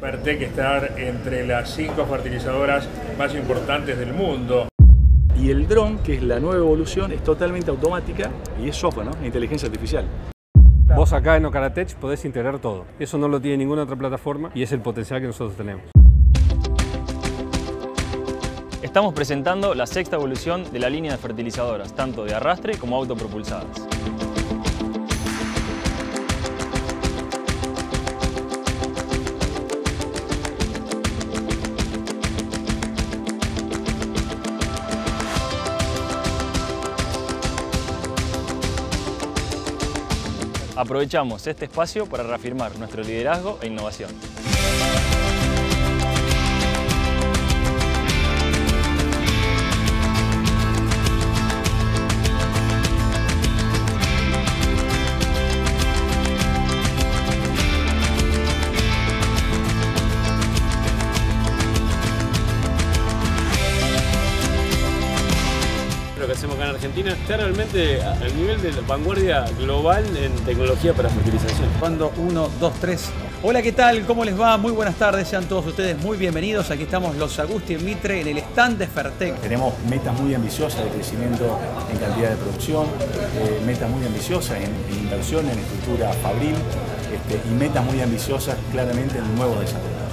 Fertec estar entre las cinco fertilizadoras más importantes del mundo. Y el dron, que es la nueva evolución, es totalmente automática y es software, ¿no? Inteligencia artificial. Vos acá en Ocaratech podés integrar todo. Eso no lo tiene ninguna otra plataforma y es el potencial que nosotros tenemos. Estamos presentando la sexta evolución de la línea de fertilizadoras, tanto de arrastre como autopropulsadas. Aprovechamos este espacio para reafirmar nuestro liderazgo e innovación. Hacemos acá en Argentina está realmente al nivel de la vanguardia global en tecnología para fertilización. Cuando 1, 2, 3. Hola, ¿qué tal? ¿Cómo les va? Muy buenas tardes, sean todos ustedes muy bienvenidos. Aquí estamos los Agustín Mitre en el stand de Fertec. Tenemos metas muy ambiciosas de crecimiento en cantidad de producción, eh, metas muy ambiciosas en, en inversión, en estructura fabril este, y metas muy ambiciosas claramente en el nuevo desarrollo.